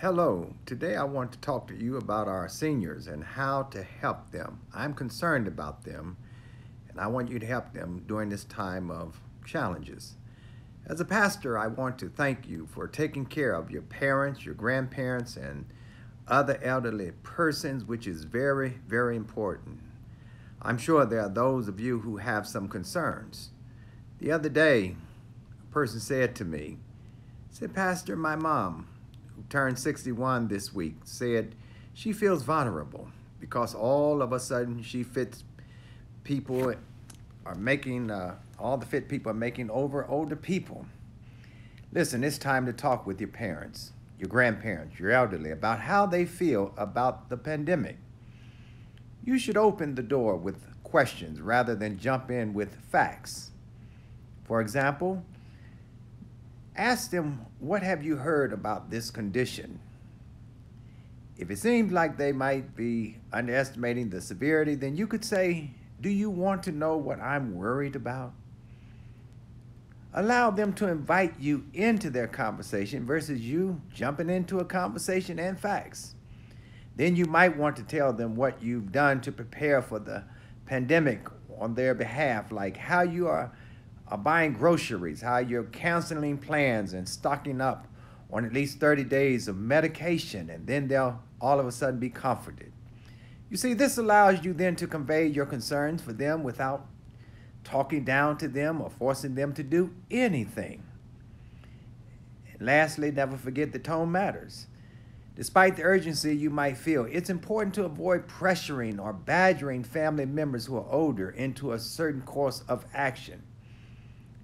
Hello, today I want to talk to you about our seniors and how to help them. I'm concerned about them and I want you to help them during this time of challenges. As a pastor, I want to thank you for taking care of your parents, your grandparents, and other elderly persons, which is very, very important. I'm sure there are those of you who have some concerns. The other day, a person said to me, said, Pastor, my mom, who turned 61 this week, said she feels vulnerable because all of a sudden she fits people are making, uh, all the fit people are making over older people. Listen, it's time to talk with your parents, your grandparents, your elderly about how they feel about the pandemic. You should open the door with questions rather than jump in with facts. For example, Ask them, what have you heard about this condition? If it seems like they might be underestimating the severity, then you could say, do you want to know what I'm worried about? Allow them to invite you into their conversation versus you jumping into a conversation and facts. Then you might want to tell them what you've done to prepare for the pandemic on their behalf, like how you are are buying groceries, how you're canceling plans and stocking up on at least 30 days of medication, and then they'll all of a sudden be comforted. You see, this allows you then to convey your concerns for them without talking down to them or forcing them to do anything. And lastly, never forget the tone matters. Despite the urgency you might feel, it's important to avoid pressuring or badgering family members who are older into a certain course of action.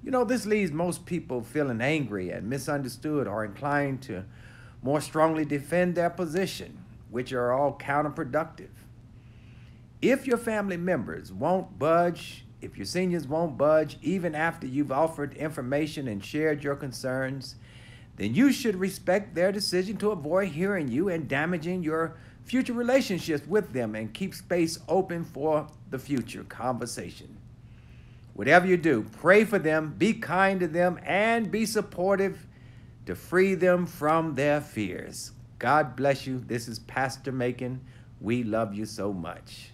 You know, this leaves most people feeling angry and misunderstood or inclined to more strongly defend their position, which are all counterproductive. If your family members won't budge, if your seniors won't budge, even after you've offered information and shared your concerns, then you should respect their decision to avoid hearing you and damaging your future relationships with them and keep space open for the future conversation. Whatever you do, pray for them, be kind to them, and be supportive to free them from their fears. God bless you. This is Pastor Macon. We love you so much.